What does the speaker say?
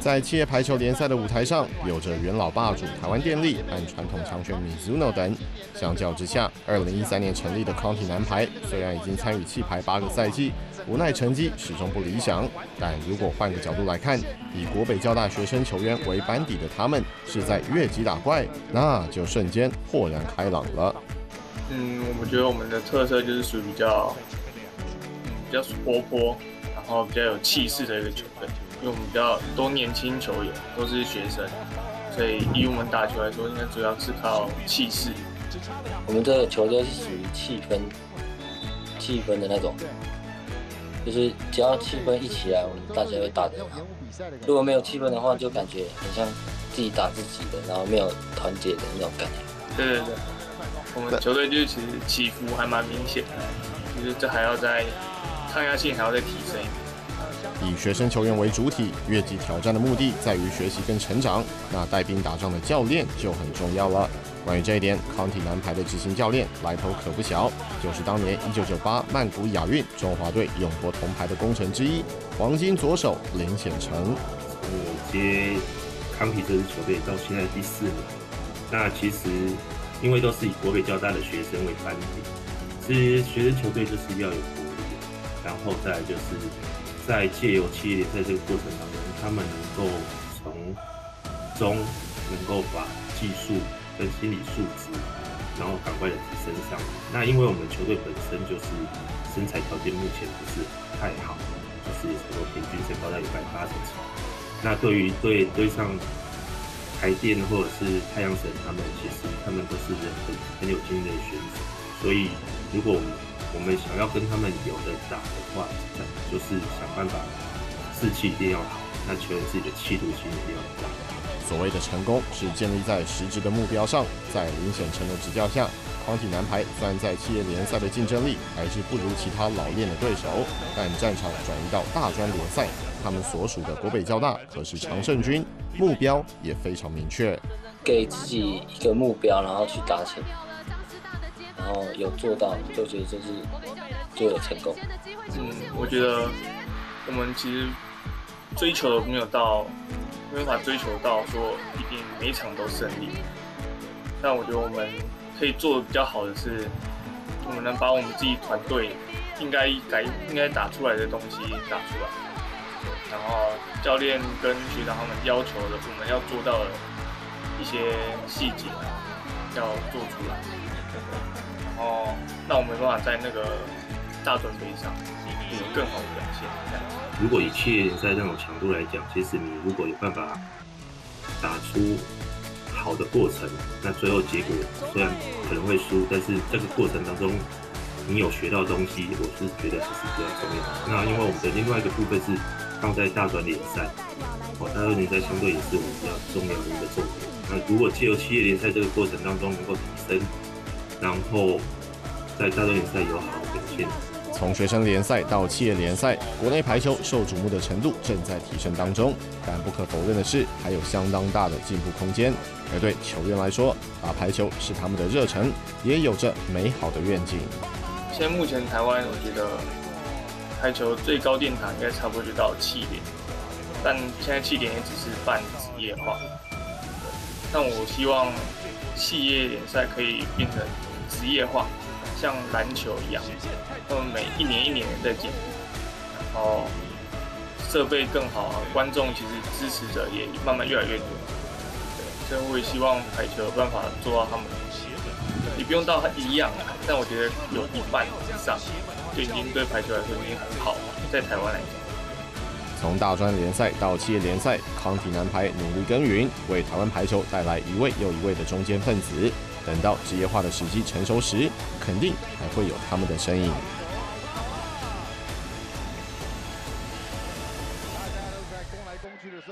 在企业排球联赛的舞台上，有着元老霸主台湾电力和传统强权 Mizuno 等。相较之下，二零一三年成立的康体男排虽然已经参与气排八个赛季，无奈成绩始终不理想。但如果换个角度来看，以国北交大学生球员为班底的他们是在越级打怪，那就瞬间豁然开朗了。嗯，我觉得我们的特色就是属于比较，比较活泼，然后比较有气势的一个球队。因为我们比较多年轻球员，都是学生，所以以我们打球来说，应该主要是靠气势。我们这个球队是属于气氛、气氛的那种，就是只要气氛一起来，我们大家会打得很好。如果没有气氛的话，就感觉很像自己打自己的，然后没有团结的那种感觉。对对对，我们球队就是其实起伏还蛮明显的，就是这还要再抗压性还要再提升。以学生球员为主体，越级挑战的目的在于学习跟成长。那带兵打仗的教练就很重要了。关于这一点，康体男排的执行教练来头可不小，就是当年1998曼谷亚运中华队勇夺铜牌的功臣之一——黄金左手林显成。我接康体这支球队到现在第四年，那其实因为都是以国北交大的学生为班底，其实学生球队就是要有，然后再就是。在借由企业联赛这个过程当中，他们能够从中能够把技术跟心理素质，然后赶快的提升上。那因为我们球队本身就是身材条件目前不是太好，就是差不多平均身高在一百八十几。那对于对对上台电或者是太阳神，他们其实他们都是很很有经验的选手，所以如果我们我们想要跟他们有的打的话，就是想办法士气一定要好，那球员自己的气度心一定要大。所谓的成功是建立在实质的目标上。在林显成的指教下，康体男排虽然在企业联赛的竞争力还是不如其他老练的对手，但战场转移到大专联赛，他们所属的国北交大可是常胜军，目标也非常明确，给自己一个目标，然后去达成。然后有做到，就觉得就是就有成功。嗯，我觉得我们其实追求的没有到，没办法追求到说一定每一场都胜利。但我觉得我们可以做的比较好的是，我们能把我们自己团队应该改、应该打出来的东西打出来。然后教练跟学长他们要求的，我们要做到的一些细节啊要做出来。那我没办法在那个大专杯上有更好的表现。如果以企业联赛那种强度来讲，其实你如果有办法打出好的过程，那最后结果虽然可能会输，但是这个过程当中你有学到东西，我是觉得这是比较重要的。那因为我们的另外一个部分是放在大专联赛，哦，大专联赛相对也是我们比较重要的一个重点。那如果借由企业联赛这个过程当中能够提升。然后在大专联赛有好的表现。从学生联赛到企业联赛，国内排球受瞩目的程度正在提升当中。但不可否认的是，还有相当大的进步空间。而对球员来说，打排球是他们的热忱，也有着美好的愿景。现在目前台湾，我觉得排球最高殿堂应该差不多就到七点，但现在七点也只是半职业化。但我希望。企业联赛可以变成职业化，像篮球一样，他们每一年一年在进步，然后设备更好，观众其实支持者也慢慢越来越多。对，所以我也希望排球有办法做到他们，也不用到一样，但我觉得有一半以上就已经对排球来说已经很好了，在台湾来讲。从大专联赛到企业联赛，康体男排努力耕耘，为台湾排球带来一位又一位的中坚分子。等到职业化的时机成熟时，肯定还会有他们的身影。